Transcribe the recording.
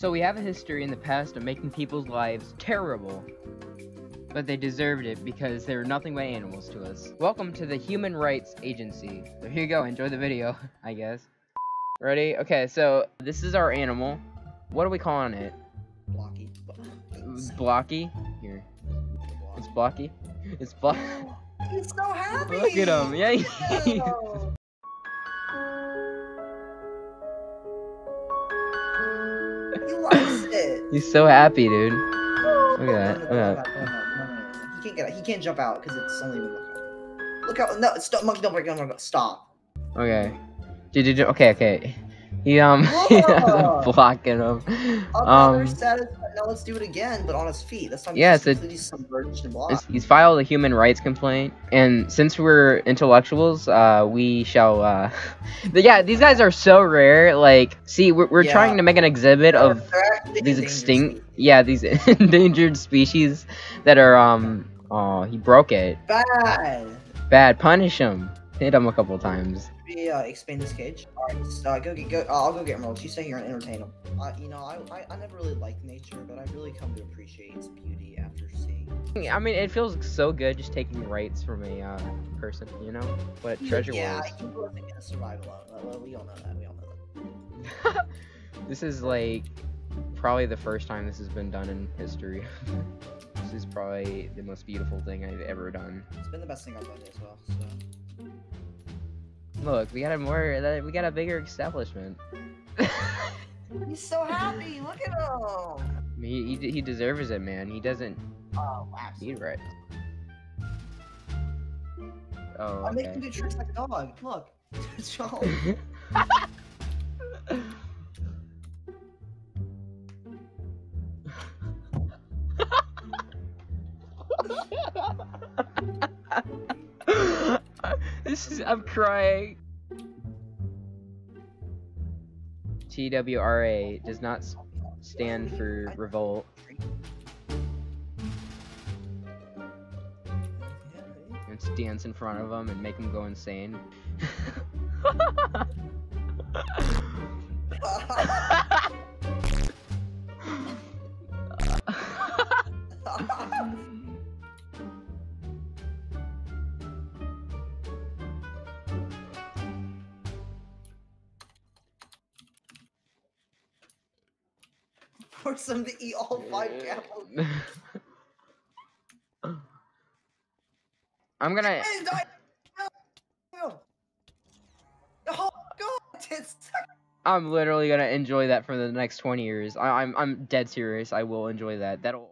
So we have a history in the past of making people's lives terrible. But they deserved it because they were nothing but animals to us. Welcome to the Human Rights Agency. So here you go, enjoy the video, I guess. Ready? Okay, so this is our animal. What are we calling it? Blocky. Blocky? Here. It's Blocky. It's Blocky. He's so happy. Look at him. Yeah. He- likes it. He's so happy, dude. Look at that, look at that. He can't get out. He can't jump out because it's only. Look out! No, stop, monkey! Don't break! Don't break! Stop! Okay. Dude, dude, okay, okay. He um Whoa. blocking him. Another Um status. Now let's do it again, but on his feet. This time Yeah, he's so- completely submerged and blocked. He's- He's filed a human rights complaint, and since we're intellectuals, uh, we shall, uh, but yeah, these guys are so rare. Like, see, we're, we're Yeah. trying to make an exhibit They're- of they're these extinct, species. yeah, these endangered species that are, um, oh, he broke it. Bad. Bad, punish him. Hit him a couple times. We uh, expand this cage. All right, just, uh, go get go. Uh, I'll go get emeralds. You stay here and entertain them. Uh, you know, I, I I never really liked nature, but I really come to appreciate its beauty after seeing. I mean, it feels so good just taking rights from a uh, person, you know? What treasure yeah, was. he wasn't gonna survive alone. Well, we all know that. We all know that. This is like probably the first time this has been done in history. this is probably the most beautiful thing I've ever done. It's been the best thing I've done as well. So. Look, we got a more, we got a bigger establishment. He's so happy. Look at him. he, he, he deserves it, man. He doesn't Oh, need absolutely. right. Oh, I'm making okay. do tricks like a dog. Look. this is, I'm crying. TWRA does not stand for revolt. and dance in front of them and make them go insane. Force him to eat all five apples. I'm gonna. Hey, die- No, no. Oh god, it's I'm literally gonna enjoy that for the next 20 years. I, I'm I'm dead serious. I will enjoy that. That'll.